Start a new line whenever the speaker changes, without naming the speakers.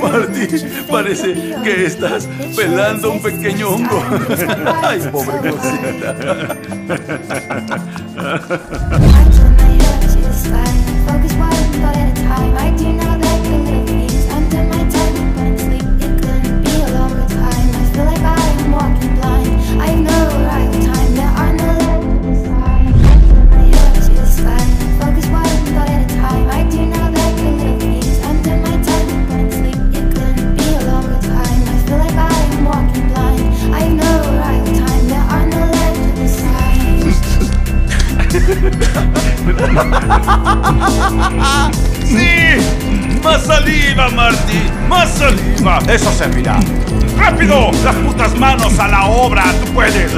Marty, parece que estás pelando un pequeño hongo. Ay, pobre cosita.
¡Sí! ¡Más saliva, Marty! ¡Más saliva!
Eso servirá.
¡Rápido! ¡Las putas manos a la obra! ¡Tú puedes!